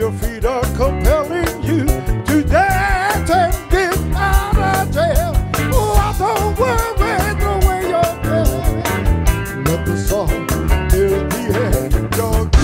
your feet are compelling you to dance and get out of jail. Oh, I don't worry the way you're feeling. Let the song fill the end.